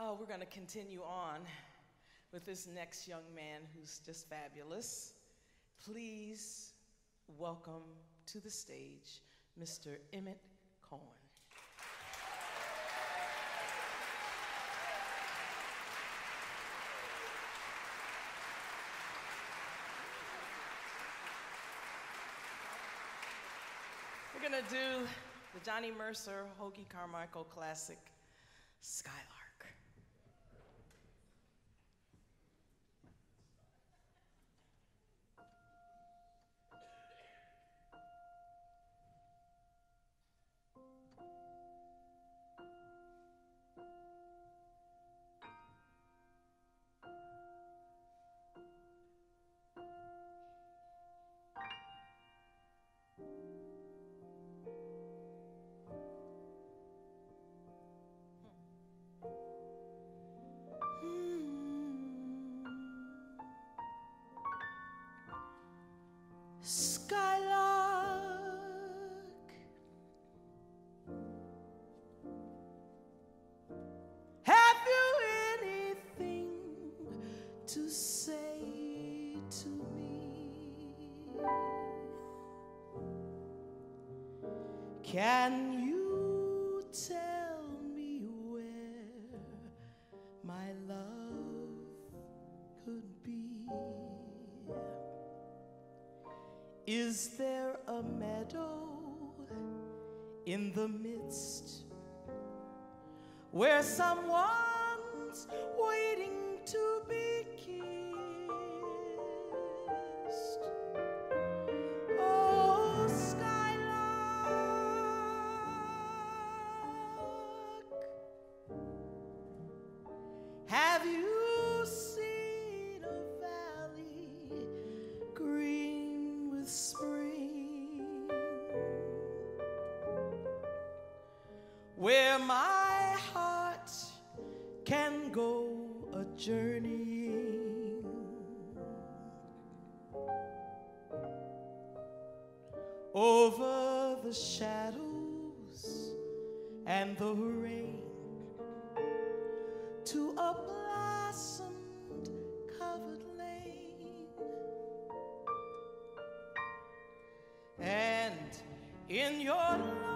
Oh, we're going to continue on with this next young man who's just fabulous. Please welcome to the stage Mr. Emmet Cohen. We're going to do the Johnny Mercer Hoagy Carmichael classic, Skylark. Can you tell me where my love could be? Is there a meadow in the midst where someone's journeying. Over the shadows and the rain to a blossomed covered lane. And in your lonely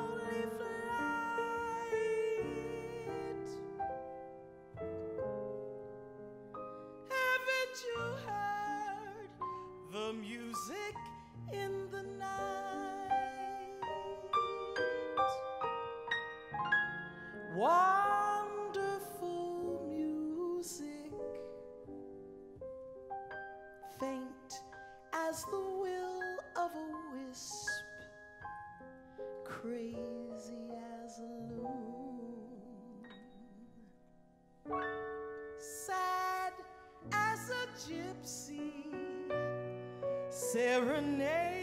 gypsy serenading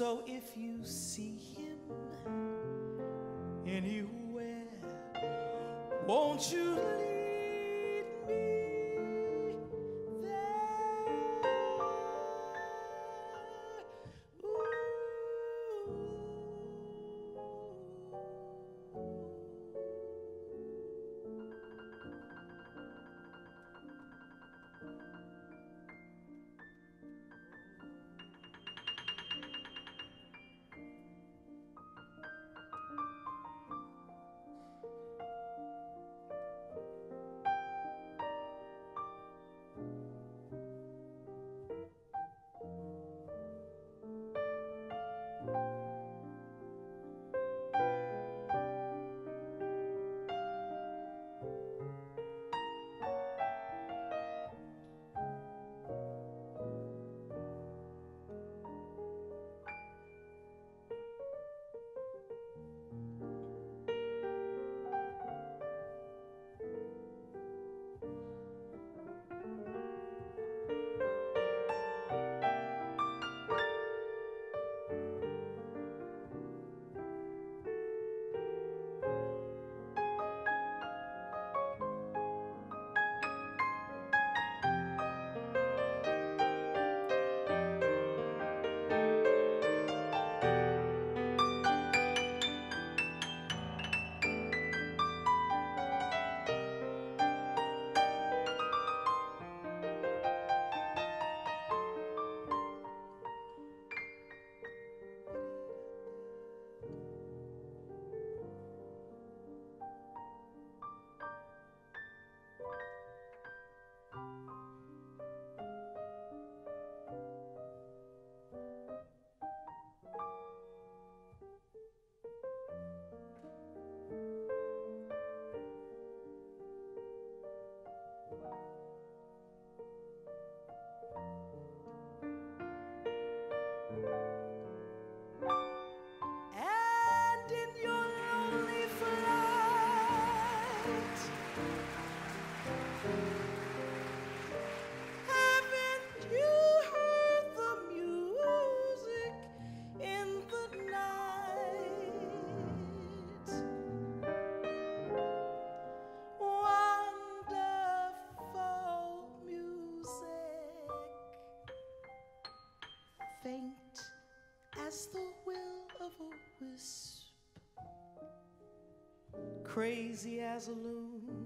So if you see him anywhere, won't you lead crazy as a loon,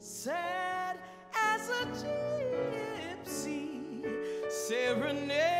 sad as a gypsy, serenading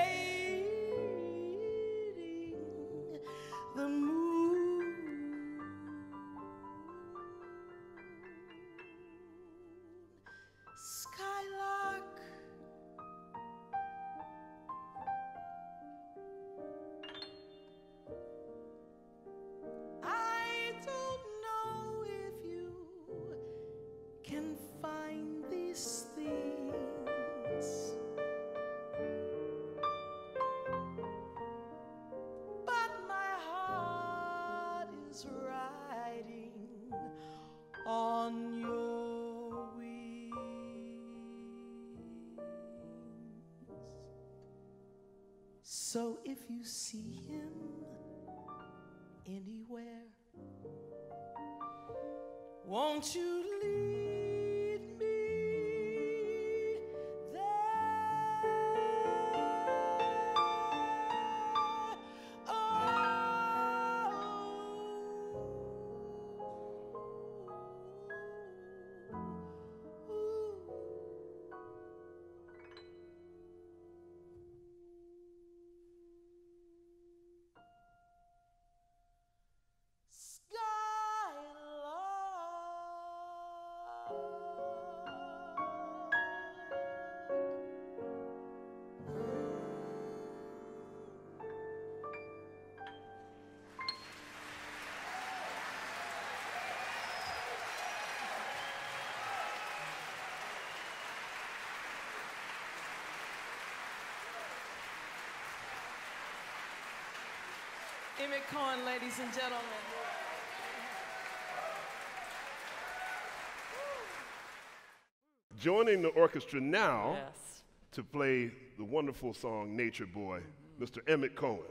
So if you see him anywhere, won't you Emmet Cohen, ladies and gentlemen. Joining the orchestra now Yes. to play the wonderful song Nature Boy, mm-hmm. Mr. Emmet Cohen.